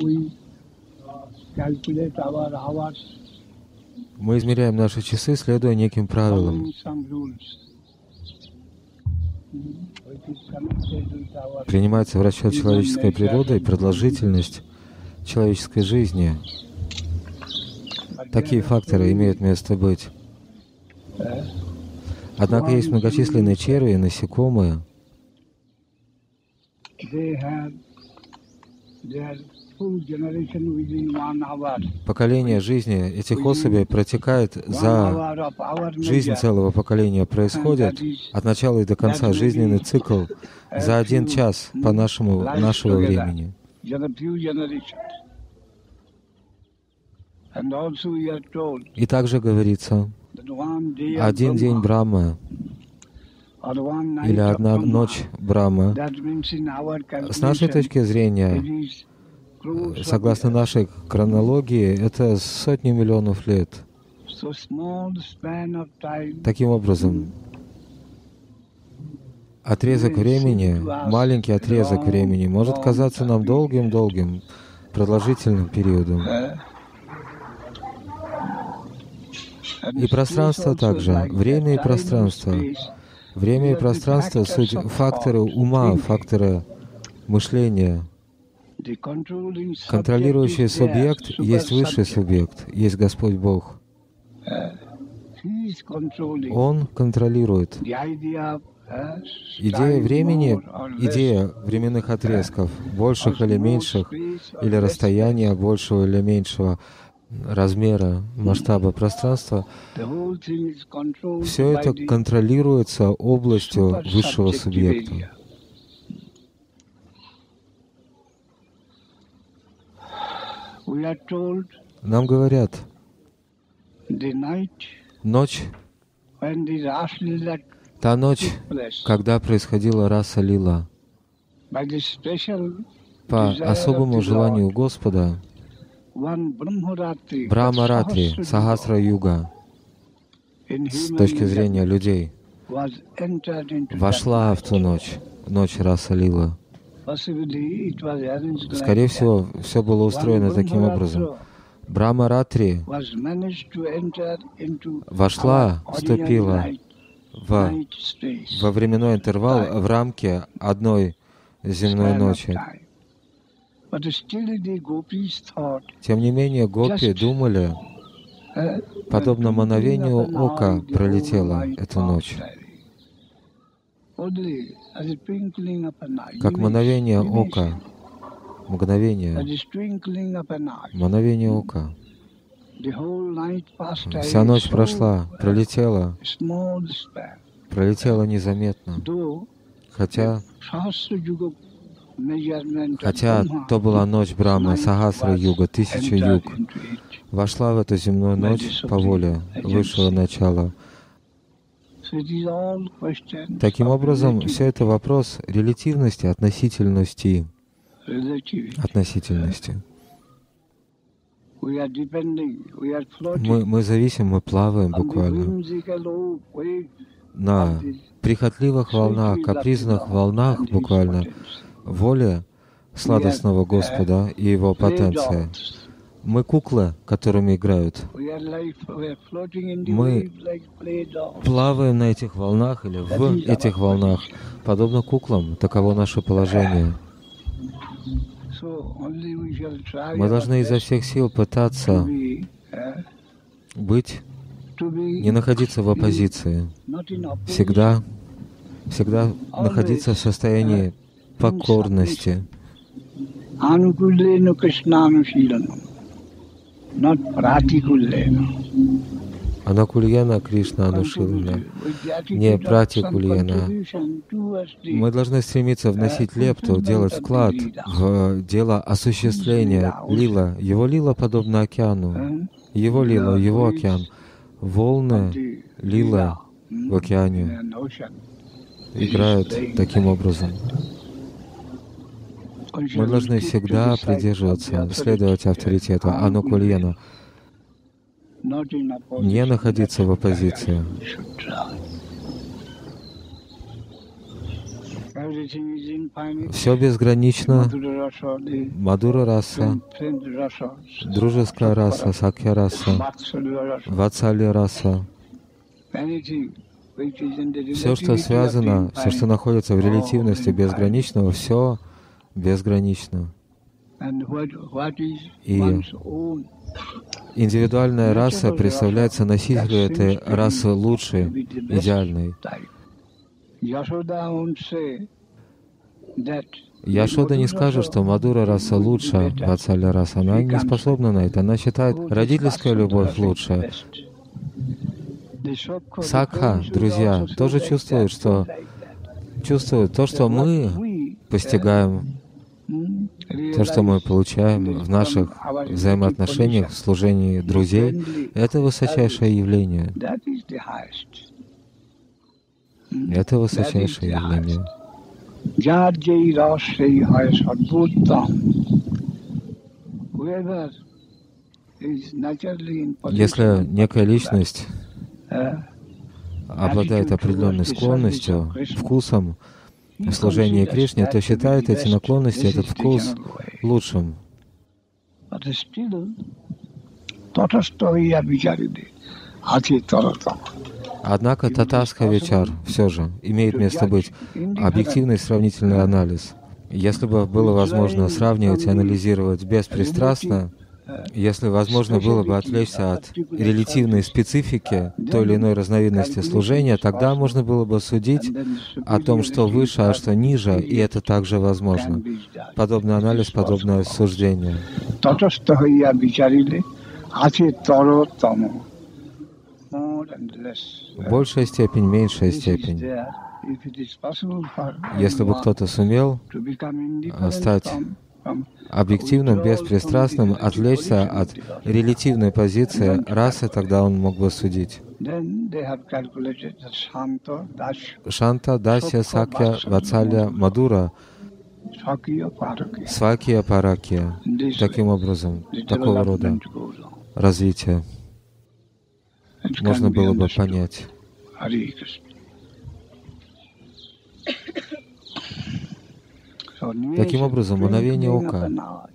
we calculate our hours Мы измеряем наши часы, следуя неким правилам. Принимается в расчет человеческая природа и продолжительность человеческой жизни. Такие факторы имеют место быть. Однако есть многочисленные черви и насекомые, they have поколение жизни этих особей протекает за жизнь целого поколения происходит от начала и до конца жизненный цикл за один час по нашему нашего времени. И также говорится, один день night или одна ночь our с нашей точки зрения, согласно years. нашей хронологии, это сотни миллионов лет. Таким образом, отрезок времени, маленький отрезок времени может казаться нам долгим-долгим, продолжительным периодом. И пространство также, время и пространство. Время и пространство — суть факторы ума, факторы мышления. Контролирующий субъект есть высший субъект, есть Господь Бог. Controlling Он контролирует. uh, Идея времени, идея временных отрезков, больших или меньших, или расстояния большего или меньшего размера, масштаба пространства, все это контролируется областью высшего субъекта. Нам говорят, ночь, та ночь, когда происходила раса Лила, по особому желанию Господа, one Brahmaratri, Брахма Ратри, Sahasra Сахасра Юга, in с точки зрения людей, вошла в ту ночь, ночь раса Лила. Скорее всего, все было устроено таким образом. Брахма Ратри вошла, вступила в, во временной интервал в рамке одной земной ночи. Тем не менее, гопи думали, uh, подобно the мановению ока пролетела эту ночь. Как image, ока, мгновение, мановение ока. Вся ночь прошла, пролетела, пролетела незаметно. Хотя, хотя то была ночь night Сахасра Юга, тысяча юг, вошла в эту земную ночь по воле высшего начала. Таким образом, все это вопрос релятивности, относительности, относительности. Мы, мы зависим, мы плаваем буквально. на прихотливых волнах, капризных волнах буквально. воли сладостного Господа и Его Play потенции. Мы куклы, которыми играют. Мы. Плаваем на этих волнах или в этих волнах, подобно куклам. Таково наше положение. Мы должны изо всех сил пытаться uh, быть, не находиться в оппозиции. Всегда, всегда находиться в состоянии покорности. Anukulena Krishnanushilanam, not Pratikullena. Анакульяна Кришна Анушилана. Не Пратикульяна. Мы должны стремиться вносить лепту, делать вклад в дело осуществления лила. Его лила подобно океану. Его лила, его океан. Волны лила в океане играют таким образом. Мы должны всегда придерживаться, следовать авторитету Анукульяна, не находиться в оппозиции. Все безгранично. Мадура раса, дружеская раса, сакья раса, вацали раса. Все, что связано, все, что находится в релятивности безграничного, все безгранично. И Индивидуальная раса представляется носителю этой расы лучшей, идеальной. Яшода не скажет, что Мадура раса лучше Вацаля раса. Она не способна на это. Она считает родительская любовь лучше. Сакха, друзья, тоже чувствуют, что чувствуют то, что мы постигаем то, что мы получаем в наших взаимоотношениях, в служении друзей, это высочайшее явление. Это высочайшее явление. Если некая личность обладает определенной склонностью, вкусом, в служении Кришне, то считает эти наклонности, этот вкус лучшим. Однако татарская вечер все же имеет место быть объективный сравнительный анализ. Если бы было возможно сравнивать и анализировать беспристрастно, если возможно было бы отвлечься от релятивной специфики той или иной разновидности служения, тогда можно было бы судить о том, что выше, а что ниже, и это также возможно. Подобный анализ, подобное суждение. Большая степень, меньшая степень. Если бы кто-то сумел э, стать объективным, беспристрастным, отвлечься от релятивной позиции расы, тогда он мог бы судить. Шанта, Дасья, Сакья, Вацалья, Мадура. Свакия, Паракия. Таким образом, такого рода развитие можно было бы понять. Таким образом, мгновение ока,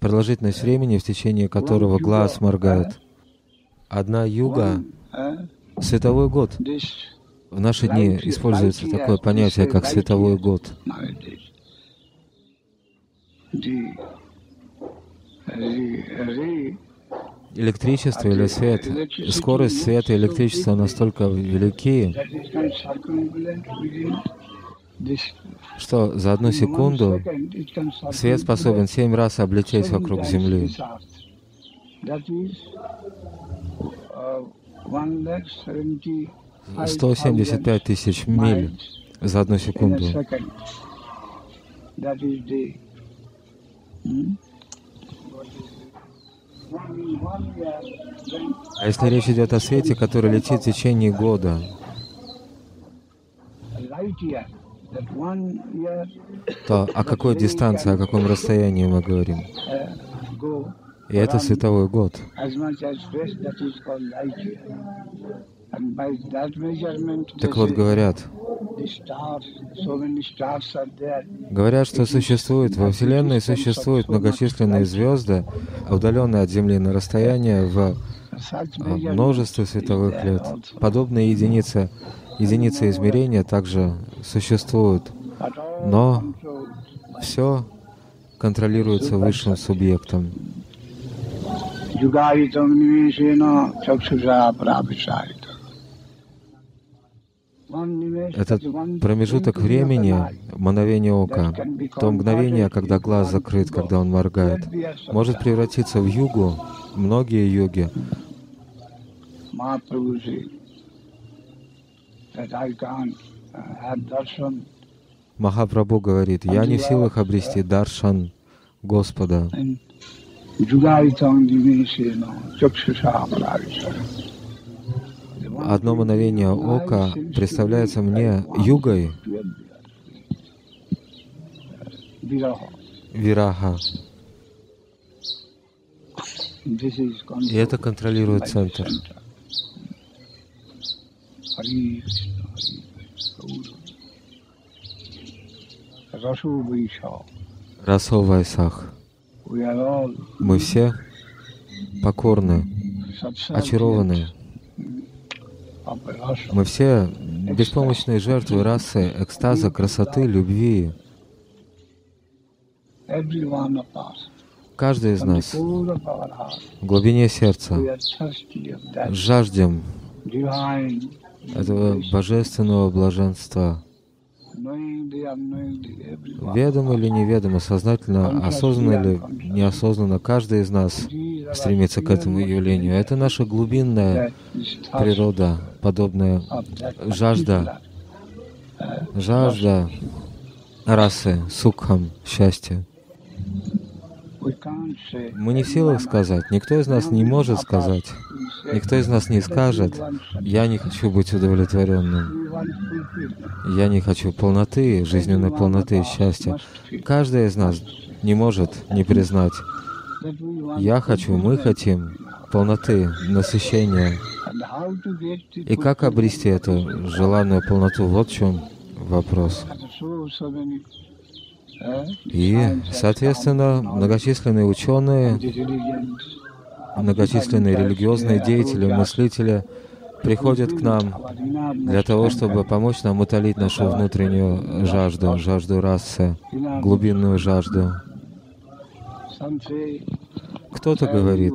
продолжительность времени, в течение которого глаз моргает. Одна юга, световой год. В наши дни используется такое понятие, как световой год. Электричество или свет, скорость света и электричества настолько велики, что за одну секунду свет способен семь раз облететь вокруг Земли. uh, lakh seventy 175 тысяч миль за одну секунду. hmm? А если речь идет о свете, который летит в течение года, то о какой дистанции, о каком расстоянии мы говорим? И это световой год. Так вот говорят, говорят, что существует во Вселенной существуют многочисленные звезды, удаленные от Земли на расстояние в а, множество световых лет. Подобные единицы, единицы измерения также существуют, но все контролируется высшим субъектом. Этот промежуток времени, мановение ока, то мгновение, когда глаз закрыт, когда он моргает, может превратиться в югу, многие йоги. Махапрабху говорит, я не в силах обрести даршан Господа. Одно мгновение ока представляется мне югой. Вираха, и это контролирует центр. center. Hare Krishna, Hare Krishna, Gaura. Rasu Vaishya. Расо Вайсах. Мы все покорны, очарованы. Мы все беспомощные жертвы расы, экстаза, красоты, любви. Каждый из нас в глубине сердца жаждем этого божественного блаженства. Ведомо или неведомо, сознательно, осознанно или неосознанно, каждый из нас стремится к этому явлению. Это наша глубинная природа, подобная жажда, жажда расы, сукхам, счастья. Мы не в силах сказать, никто из нас не может сказать, никто из нас не скажет, я не хочу быть удовлетворенным, я не хочу полноты, жизненной полноты счастья. Каждый из нас не может не признать, я хочу, мы хотим полноты, насыщения. И как обрести эту желанную полноту? Вот в чем вопрос. И, соответственно, многочисленные ученые, многочисленные религиозные деятели, мыслители приходят к нам для того, чтобы помочь нам утолить нашу внутреннюю жажду, жажду расы, глубинную жажду. Кто-то говорит,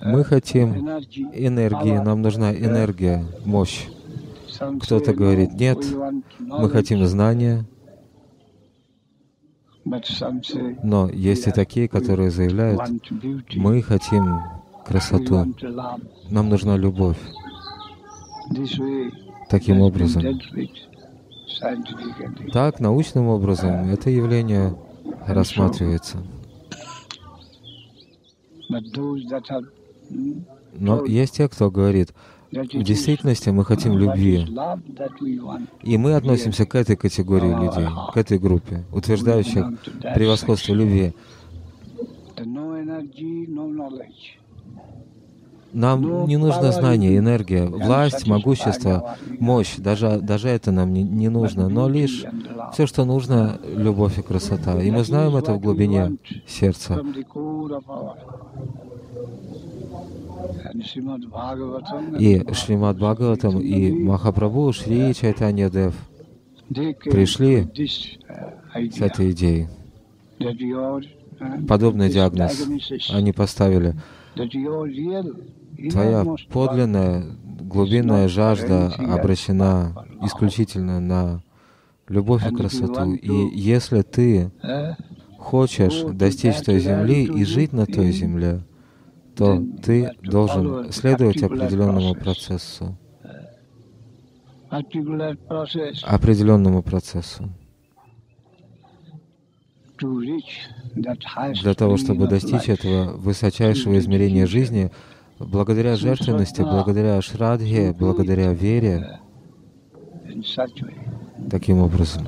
мы хотим энергии, нам нужна энергия, мощь. Кто-то говорит, нет, Мы хотим знания, но есть и такие, которые заявляют, мы хотим красоту, нам нужна любовь. Таким образом, так, научным образом, это явление рассматривается. But those that have, mm, Но есть те, кто говорит, в действительности мы хотим любви. И мы относимся к этой категории людей, к этой группе, утверждающих превосходство любви. Нам не нужно знание, энергия, власть, могущество, мощь. Даже, даже это нам не, не нужно, но лишь все, что нужно, любовь и красота. И мы знаем это в глубине сердца. И Шримад Бхагаватам, и Махапрабху, Шри Чайтанья Дев пришли uh, с этой идеей. uh, Подобный диагноз они поставили. Твоя подлинная, глубинная жажда обращена исключительно на любовь и красоту. И если ты uh, хочешь достичь той земли и жить на той земле, то ты должен следовать определенному процессу. Определенному процессу. Для того, чтобы достичь этого высочайшего измерения жизни, благодаря жертвенности, благодаря шрадхе, благодаря вере, таким образом,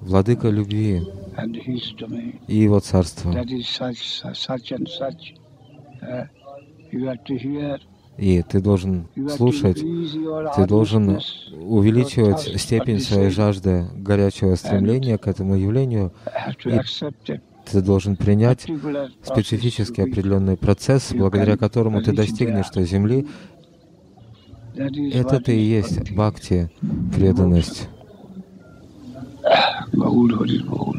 владыка любви и его царство. Uh. И ты должен слушать, ты должен увеличивать степень своей жажды, горячего стремления к этому явлению. И. Ты должен принять специфический определенный процесс, благодаря которому ты достигнешь той земли. Это-то what и есть бхакти, преданность. Gaur Hari Bol.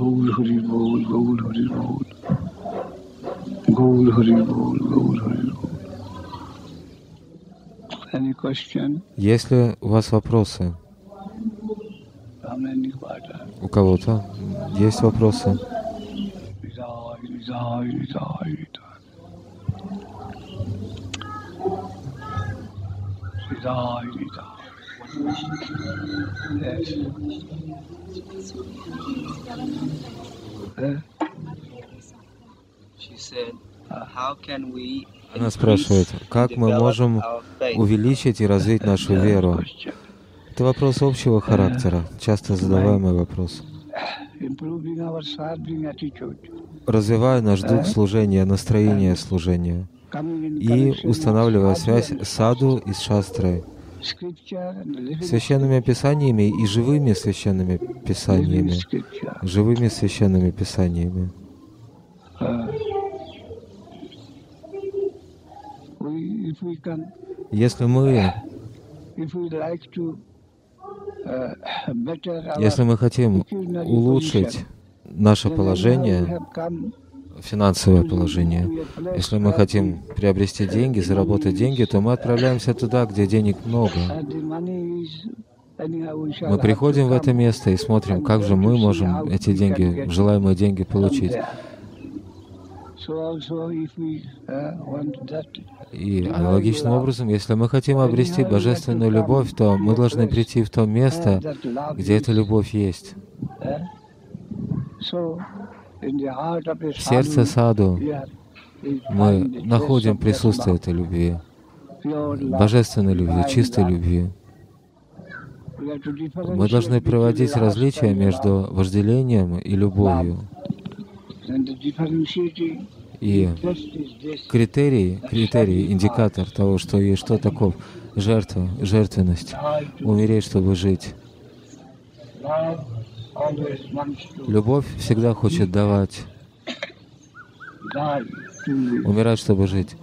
Gaur Hari Bol, Gaur Hari Bol. Gaur Hari Bol, Gaur Hari Bol. Any question? Есть ли у вас вопросы? У кого-то есть вопросы? Nidai, Nidai, Она increase спрашивает, как мы можем our faith? увеличить и развить нашу веру? Это вопрос общего характера, часто задаваемый вопрос. Развивая наш дух служения, настроение служения. и устанавливая связь саду и с шастрой, священными писаниями и живыми священными писаниями, живыми священными писаниями. Если мы если мы хотим улучшить наше положение, финансовое положение, если мы хотим приобрести деньги, заработать деньги, то мы отправляемся туда, где денег много. Мы приходим в это место и смотрим, как же мы можем эти деньги, желаемые деньги получить. И аналогичным образом, если мы хотим обрести божественную любовь, то мы должны прийти в то место, где эта любовь есть. В сердце саду. Мы находим присутствие этой любви, божественной любви, чистой любви. Мы должны проводить различия между вожделением и любовью. И критерий, критерий, индикатор того, что и что таков жертва, жертвенность, умереть, чтобы жить. Любовь всегда хочет давать, умирать, чтобы жить.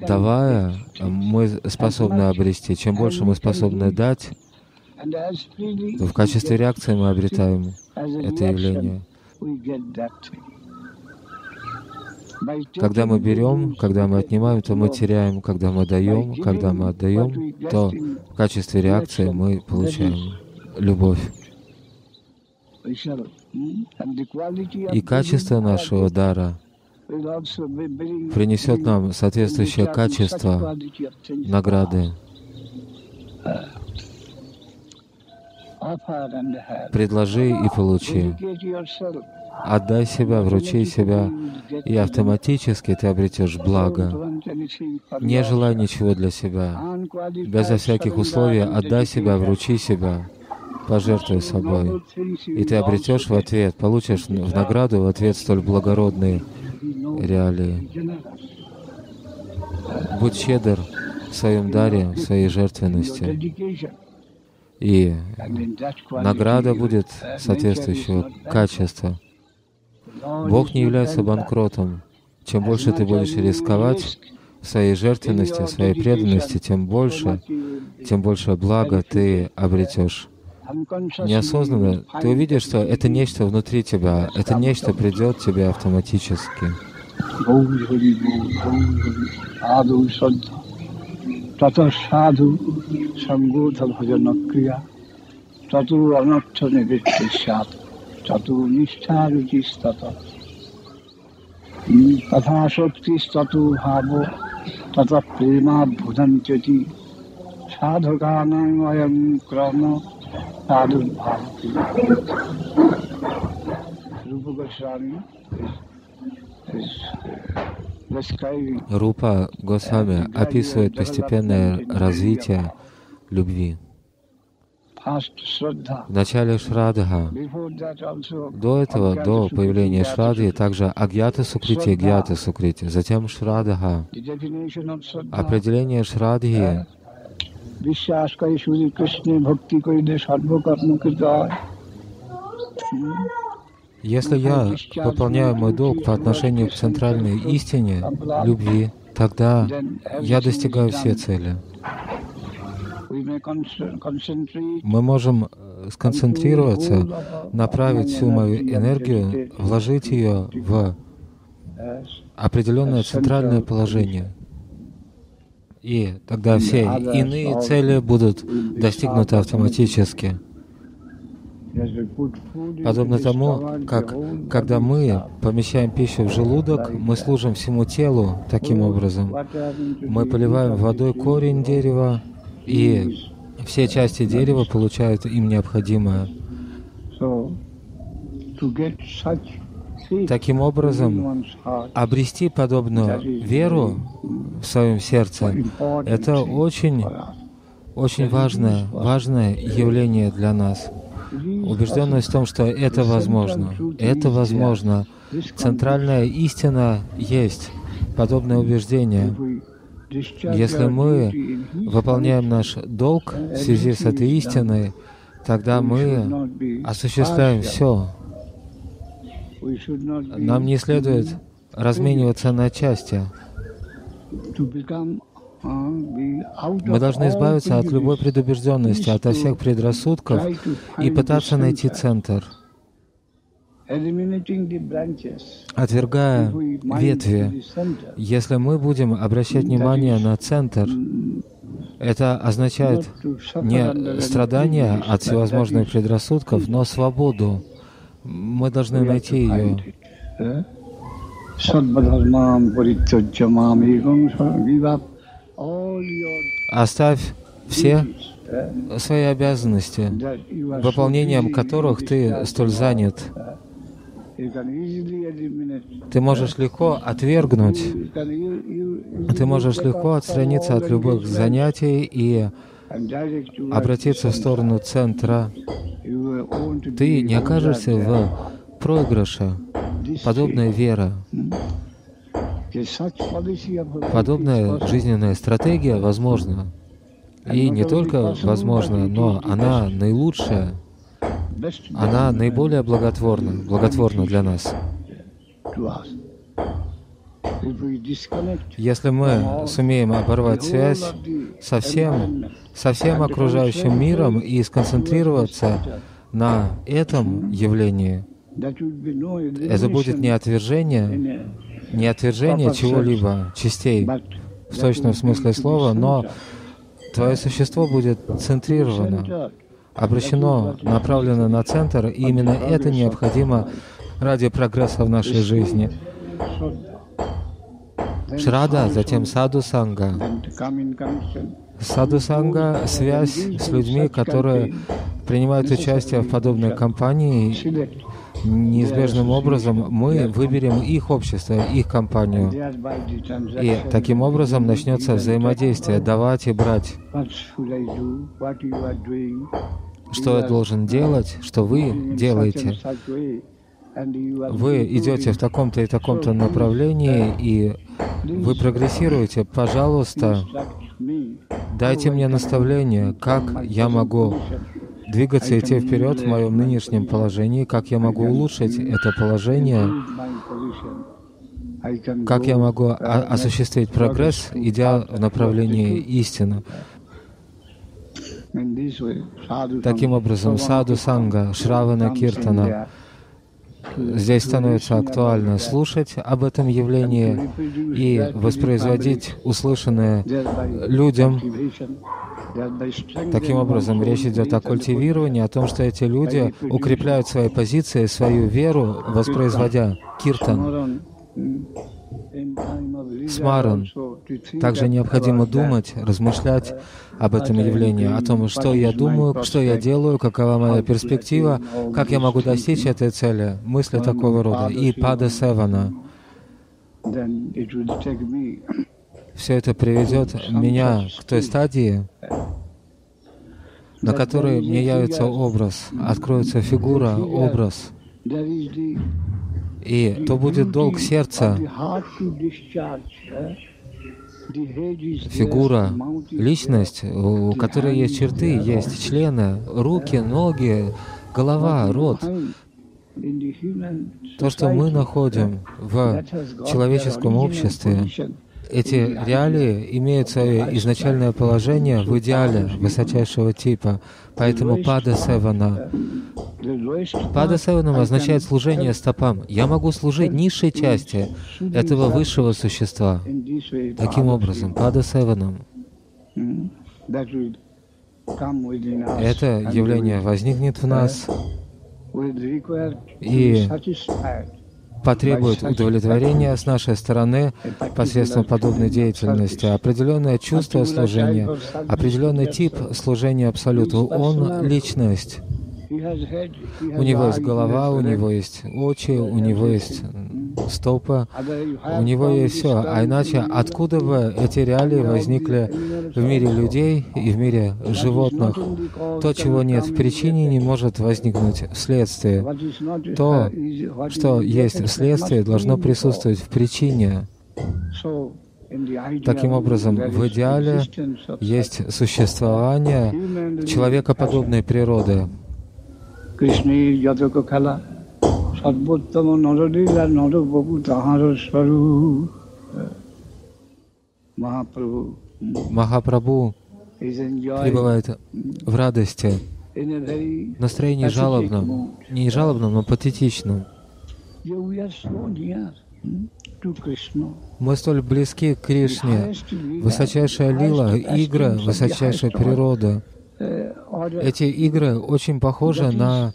Давая, мы способны обрести. Чем больше мы способны дать, в качестве реакции мы обретаем это явление. Когда мы берем, когда мы отнимаем, то мы теряем. Когда мы даем, когда мы отдаем, то в качестве реакции мы получаем любовь. И качество нашего дара принесет нам соответствующее качество награды. Предложи и получи. Отдай себя, вручи себя, и автоматически ты обретешь благо. Не желай ничего для себя. Безо всяких условий отдай себя, вручи себя, пожертвуй собой. И ты обретешь в ответ, получишь в награду в ответ столь благородные реалии. Будь щедр в своем даре, в своей жертвенности. И награда будет соответствующего качества. Бог не является банкротом. Чем больше ты будешь рисковать в своей жертвенности, в своей преданности, тем больше, тем больше блага ты обретешь Неосознанно ты увидишь, что это нечто внутри тебя, это нечто придет тебе автоматически. তত সাধু সঙ্গোধ ভজন ক্রিয়া তত অনর্থ নিবৃত্তি সাধ তত নিষ্ঠা রুচিস্তত তথা শক্তিস্তত ভাব তত প্রেমাভুধন্ত্যতি সাধকানাং অয়ং ক্রম साधु भारती Рупа Госвами описывает постепенное развитие любви. В начале Шрадха, до этого, до появления Шрадхи, также Агьята Сукрити, Гьята Сукрити, затем Шрадха. Определение Шрадхи বিশ্বাস করে শুধু কৃষ্ণে ভক্তি করিলে সর্বকর্মকৃত হয় если я выполняю мой долг по отношению к центральной истине, любви, тогда я достигаю все цели. Мы можем э, сконцентрироваться, направить всю мою энергию, вложить ее в определенное центральное положение. И тогда все иные цели будут достигнуты автоматически. Подобно тому, как когда мы помещаем пищу в желудок, мы служим всему телу таким образом. Мы поливаем водой корень дерева, и все части дерева получают им необходимое. Таким образом, обрести подобную веру в своем сердце — это очень, очень важное, важное явление для нас убежденность в том, что это возможно. Это возможно. Центральная истина есть. подобное убеждение. Если мы выполняем наш долг в связи с этой истиной, тогда мы осуществляем все. Нам не следует размениваться на части. Мы должны избавиться от любой предубежденности, от всех предрассудков и пытаться найти центр, отвергая ветви. Если мы будем обращать внимание на центр, это означает не страдание от всевозможных предрассудков, но свободу. Мы должны найти ее. Оставь все свои обязанности, выполнением которых ты столь занят. Ты можешь легко отвергнуть, ты можешь легко отстраниться от любых занятий и обратиться в сторону центра. Ты не окажешься в проигрыше. Подобная вера, подобная жизненная стратегия возможна. И не только возможна, но она наилучшая она наиболее благотворна, благотворна для нас. Если мы сумеем оборвать связь со всем, со всем окружающим миром и сконцентрироваться на этом явлении, это будет не отвержение, не отвержение чего-либо, частей, в точном смысле слова, но твое существо будет центрировано обращено, направлено на центр, и именно это необходимо ради прогресса в нашей жизни. Шрада, затем саду санга. Саду санга — связь с людьми, которые принимают участие в подобной кампании. Неизбежным образом мы выберем их общество, их компанию. И таким образом начнется взаимодействие, давать и брать что я должен делать, что вы делаете. Вы идете в таком-то и таком-то направлении, и вы прогрессируете. Пожалуйста, дайте мне наставление, как я могу двигаться и идти вперед в моем нынешнем положении, как я могу улучшить это положение, как я могу осуществить прогресс, идя в направлении истины. Таким образом, саду санга, шравана киртана, здесь становится актуально слушать об этом явлении и воспроизводить услышанное людям. Таким образом, речь идет о культивировании, о том, что эти люди укрепляют свои позиции, свою веру, воспроизводя киртан. Смаран. Также необходимо думать, размышлять об этом явлении, о том, что я думаю, что я делаю, какова моя перспектива, как я могу достичь этой цели, мысли такого рода. И пада севана. Все это приведет меня к той стадии, на которой мне явится образ, откроется фигура, образ. И то будет долг сердца, фигура, личность, у которой есть черты, есть члены, руки, ноги, голова, рот. То, что мы находим в человеческом обществе, эти реалии имеют свое изначальное положение в идеале высочайшего типа. Поэтому пада севана. Пада севанам означает служение стопам. Я могу служить низшей части этого высшего существа. Таким образом, пада севанам. Это явление возникнет в нас и потребует удовлетворения с нашей стороны посредством подобной деятельности, определенное чувство служения, определенный тип служения Абсолюту. Он — личность. У него есть голова, у него есть очи, у него есть стопы, у него есть все. А иначе откуда бы эти реалии возникли в мире людей и в мире животных? То, чего нет в причине, не может возникнуть вследствие. То, что есть вследствие, должно присутствовать в причине. Таким образом, в идеале есть существование человекоподобной природы. কৃষ্ণের যতক খেলা সর্বোত্তম নরলীলা নরবপু তাহার স্বরূপ মহাপ্রভু Махапрабху is enjoying пребывает в радости, in a very в настроении жалобном, не жалобном, но патетичном. yeah, we are so near hmm, to Krishna. Мы столь близки к Кришне. Highest lila, Высочайшая лила, highest игры, aspects of the высочайшая highest order. природа. Эти игры очень похожи на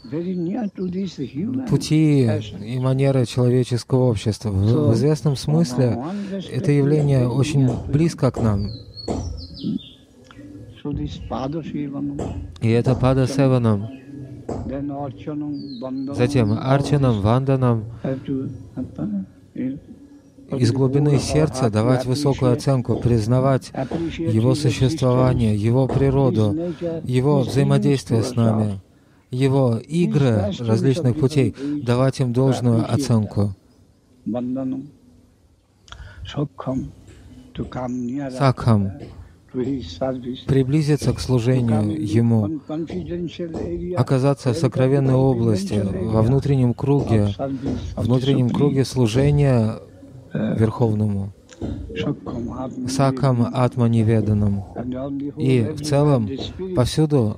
пути и манеры человеческого общества. В, в известном смысле это явление очень близко к нам. И это Пада Bandhanam, затем Арчаном, Ванданом, из глубины сердца давать высокую оценку, признавать его существование, его природу, его взаимодействие с нами, его игры различных путей, давать им должную оценку. Сакхам, приблизиться к служению Ему, оказаться в сокровенной области, во внутреннем круге, внутреннем круге служения Верховному, Sokham, Atma, Сакам Атма Неведанном. and on the whole, И в целом, повсюду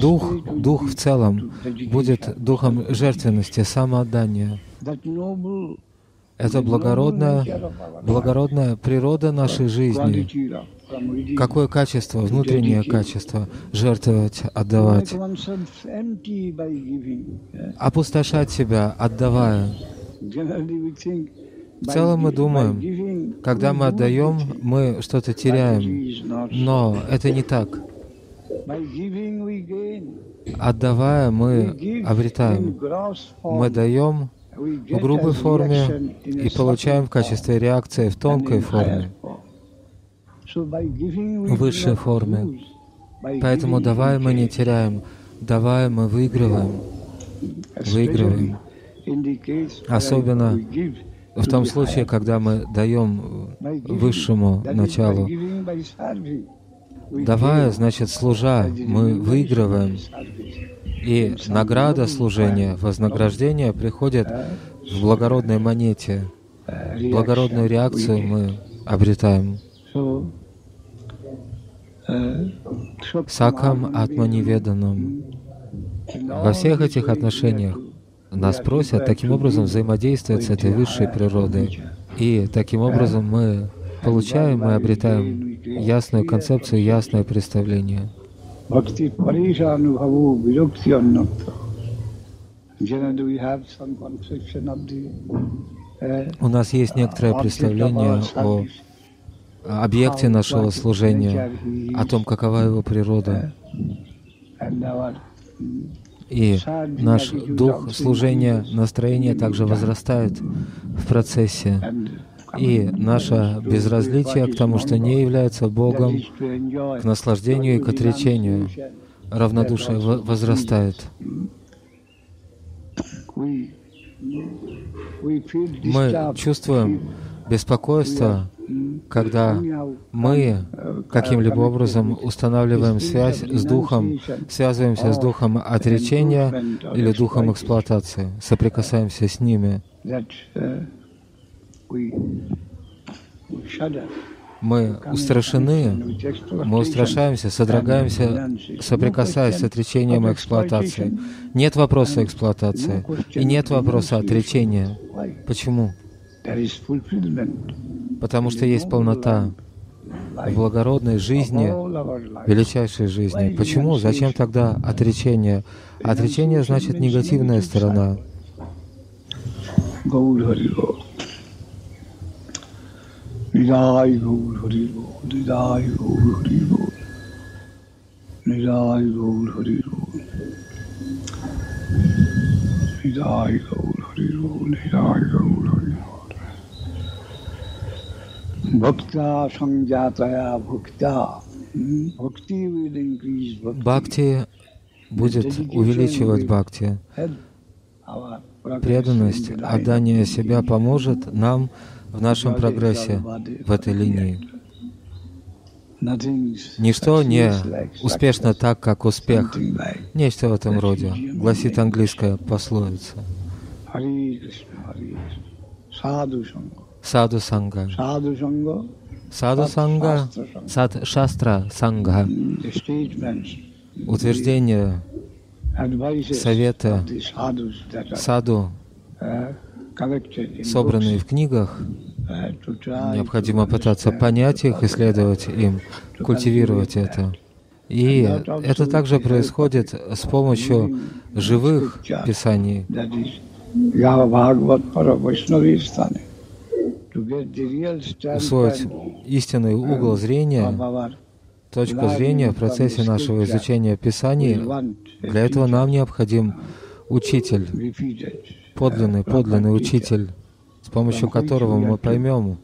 дух, дух в целом будет духом жертвенности, самоотдания. Это благородная, благородная природа нашей жизни. Какое качество, внутреннее качество жертвовать, отдавать. Опустошать себя, отдавая. В целом мы думаем, когда мы отдаем, мы что-то теряем. Но это не так. Отдавая, мы обретаем. Мы даем в грубой форме и получаем в качестве реакции в тонкой форме, do высшей форме. Поэтому давая мы не теряем, давая мы выигрываем. выигрываем. Особенно В том случае, когда мы даем giving, высшему началу. Давая, значит, служа, мы выигрываем. И награда служения, вознаграждение приходит в благородной монете. Reaction Благородную реакцию мы обретаем. Uh, Сакам Атманиведанам. Во всех этих отношениях нас просят таким образом взаимодействовать с этой высшей природой. И таким образом мы получаем и обретаем ясную концепцию, ясное представление. Uh, У нас есть некоторое представление о объекте нашего служения, о том, какова его природа. И наш дух служения, настроение также возрастает в процессе. И наше безразличие к тому, что не является Богом, к наслаждению и к отречению, равнодушие во- возрастает. Мы чувствуем беспокойство, когда мы каким-либо образом устанавливаем связь с духом, связываемся с духом отречения или духом эксплуатации, соприкасаемся с ними. Мы устрашены, мы устрашаемся, содрогаемся, соприкасаясь с отречением и эксплуатацией. Нет вопроса эксплуатации и нет вопроса отречения. Почему? Потому что есть полнота в благородной жизни, величайшей жизни. Почему? Зачем тогда отречение? Отречение значит негативная сторона. Nidai Gaur Hari. Nidai Gaur Hari Gaur. Nidai Gaur Hari Gaur. Nidai Gaur Hari Gaur. Nidai Gaur Hari Gaur. Bhakta Sanjataya Bhakta. Hmm? Bhakti will increase bhakti. Бхакти будет увеличивать бхакти. Преданность, отдание себя поможет нам в нашем прогрессе в этой линии. Ничто не успешно так, как успех. Нечто в этом роде, гласит английская пословица. Саду Санга. Саду Санга, Сад Шастра Санга. Утверждение совета саду, собранные в книгах, необходимо пытаться понять их, исследовать им, культивировать это. И это также происходит с помощью живых писаний. Усвоить истинный угол зрения, точку зрения в процессе нашего изучения Писаний, для этого нам необходим учитель, подлинный, подлинный учитель, с помощью которого мы поймем,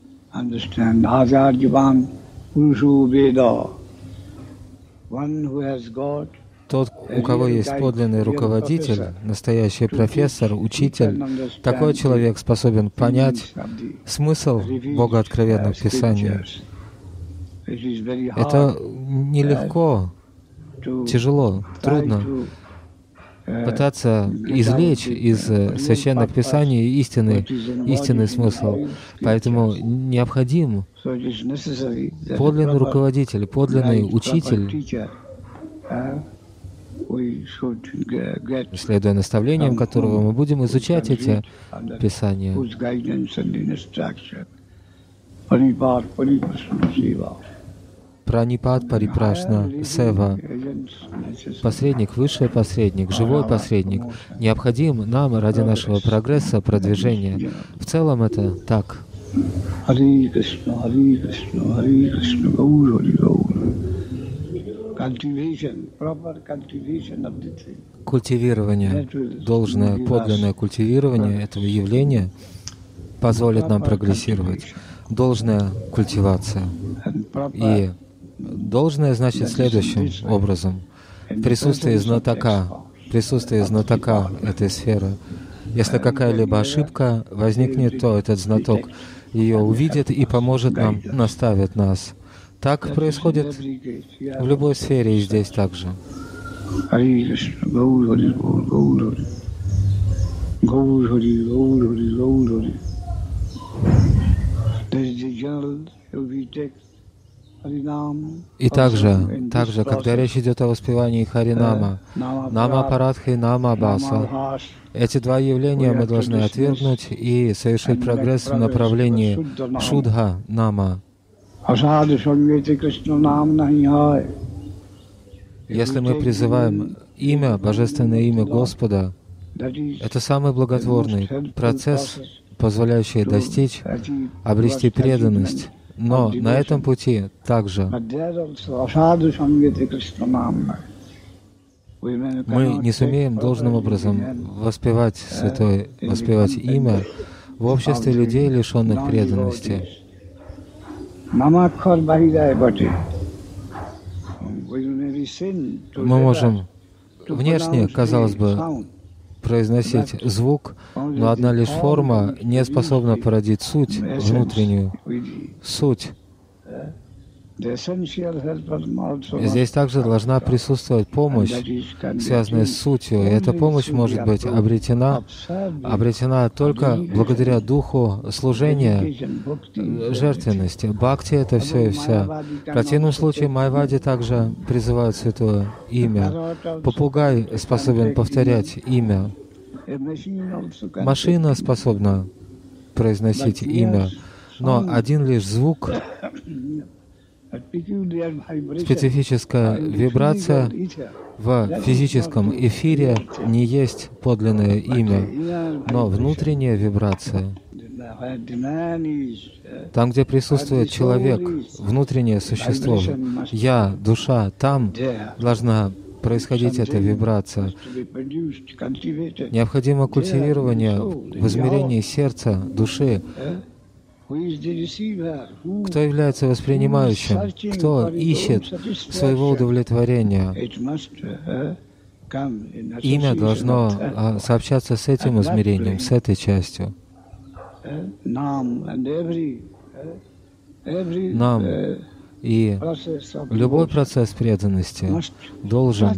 тот, у кого есть подлинный руководитель, настоящий профессор, учитель, такой человек способен понять смысл Бога откровенных Писаний. Это нелегко, тяжело, трудно пытаться извлечь из священных писаний истинный, истинный смысл. Поэтому необходим подлинный руководитель, подлинный учитель, следуя наставлениям которого мы будем изучать эти писания. Пранипад Парипрашна Сева, посредник, высший посредник, живой посредник, необходим нам ради нашего прогресса, продвижения. В целом это так. Культивирование, должное, подлинное культивирование этого явления позволит нам прогрессировать. Должная культивация. И должное значит следующим образом. Присутствие знатока, присутствие знатока этой сферы. Если какая-либо ошибка возникнет, то этот знаток ее увидит и поможет нам, наставит нас. Так происходит в любой сфере и здесь также. И также, также, когда речь идет о воспевании Харинама, Нама Парадхи, Нама Баса, эти два явления мы должны отвергнуть и совершить прогресс в направлении Шудха Нама. Если мы призываем имя, божественное имя Господа, это самый благотворный процесс, позволяющий достичь, обрести преданность. Но на этом пути также мы не сумеем должным образом воспевать святое, воспевать имя в обществе людей, лишенных преданности. Мы можем внешне, казалось бы, произносить звук, но одна лишь форма не способна породить суть внутреннюю, суть. Здесь также должна присутствовать помощь, связанная с сутью, и эта помощь может быть обретена, обретена только благодаря духу служения, жертвенности. Бхакти — это все и вся. В противном случае Майвади также призывают святое имя. Попугай способен повторять имя. Машина способна произносить имя, но один лишь звук Специфическая вибрация в физическом эфире не есть подлинное имя, но внутренняя вибрация. Там, где присутствует человек, внутреннее существо, я, душа, там должна происходить эта вибрация. Необходимо культивирование в измерении сердца, души, кто является воспринимающим? Кто ищет своего удовлетворения? имя должно а, сообщаться с этим измерением, с этой частью. Нам. И любой процесс преданности должен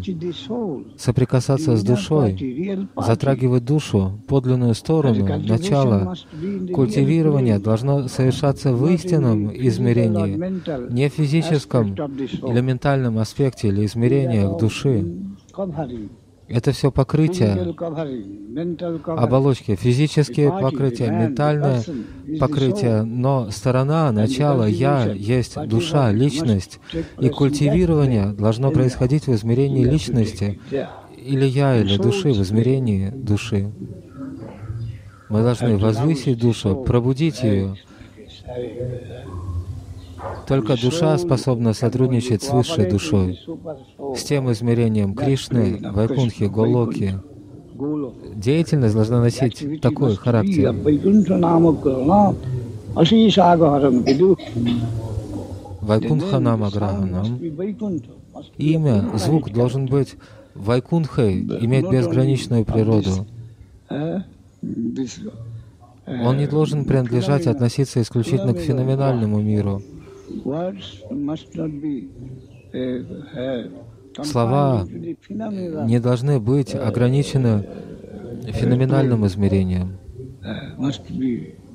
соприкасаться с душой, затрагивать душу, подлинную сторону, начало. plane, должно совершаться в истинном измерении, не в физическом или ментальном аспекте или измерениях души. Это все покрытие оболочки, физические покрытия, ментальное покрытие, но сторона, начало, я, есть душа, личность, и культивирование должно происходить в измерении личности, или я, или души, в измерении души. Мы должны возвысить душу, пробудить ее. Только душа способна сотрудничать с высшей душой, с тем измерением Кришны, Вайкунхи, Голоки. Деятельность должна носить такой характер. Вайкунха Намаграханам. Имя, звук должен быть Вайкунхой, иметь безграничную природу. Он не должен принадлежать, относиться исключительно к феноменальному миру. Слова не должны быть ограничены феноменальным измерением,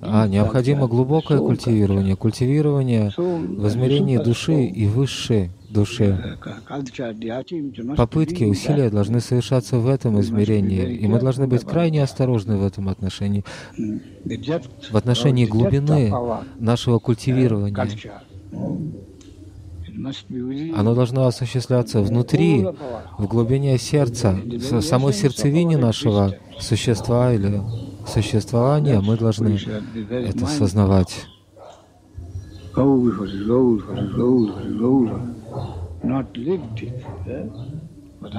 а необходимо глубокое культивирование, культивирование в измерении души и высшей души. Попытки, усилия должны совершаться в этом измерении, и мы должны быть крайне осторожны в этом отношении, в отношении глубины нашего культивирования. Оно должно осуществляться внутри, в глубине сердца, в самой сердцевине нашего существа или существования. Мы должны это сознавать.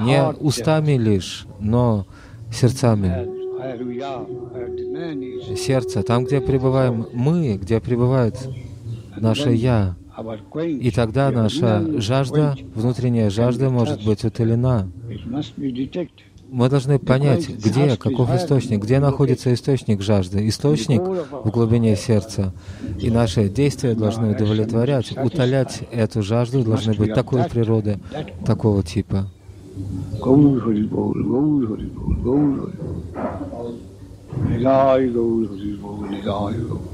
Не устами лишь, но сердцами. Сердце, там, где пребываем мы, где пребывает наше «я», и тогда наша жажда, внутренняя жажда может быть утолена. Мы должны понять, где, каков источник, где находится источник жажды. Источник в глубине сердца. И наши действия должны удовлетворять, утолять эту жажду, должны быть такой природы, такого типа. Jai Gaur Jai Gaur Jai Gaur Jai Gaur Jai